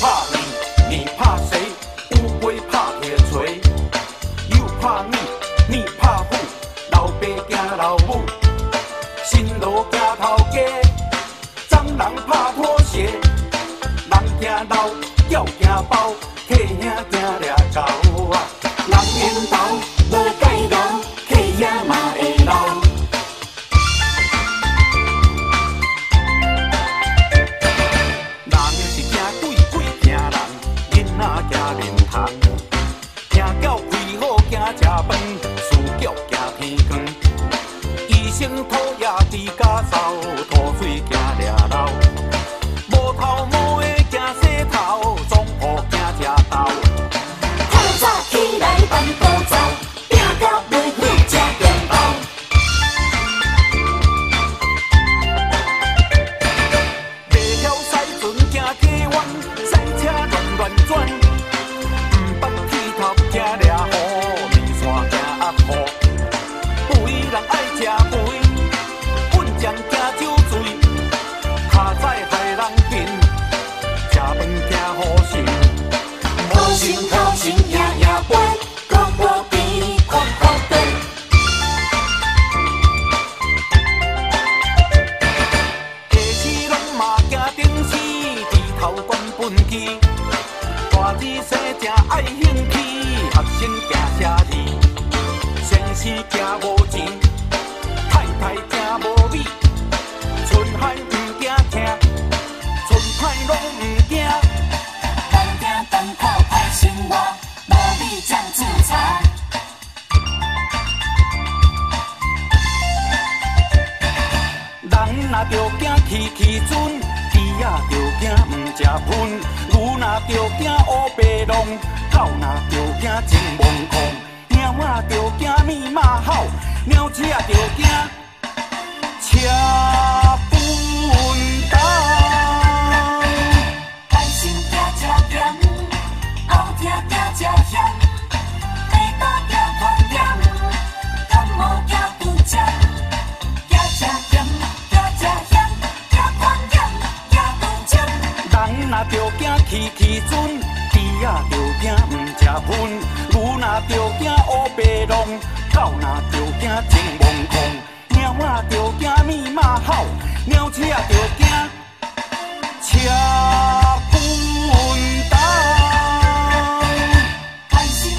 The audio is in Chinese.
怕你，你怕谁？乌龟怕铁锤，又怕你，你怕虎，老爸惊老母，新罗惊头家，蟑人怕拖鞋，人惊老，鸟惊包，客兄惊掠走啊，人缘投无。食饭，事局惊天光。医生土也伫家扫，吐水惊掠漏。无头毛的惊洗头，总好惊食豆。透早起来办步骤，拼到袂赴吃中昼。袂晓驶船惊溪湾，赛车乱乱转。雨。肥人爱食肥，笨将惊酒醉。脚仔害人贫，食饭惊好心。好心好心夜夜飞，讲无边看看地。下市拢嘛惊顶死，低头管本机。大字生正爱着惊气气准，猪仔着惊毋食薰，牛若着惊乌白龙，狗若着惊情梦空，猫仔着惊咪马吼，猫车着惊去去船，猪仔着惊毋食粪，牛若着惊乌白浪，狗若着惊情毛孔，猫仔着惊咪嘛吼，老鼠着惊车分汤，开心，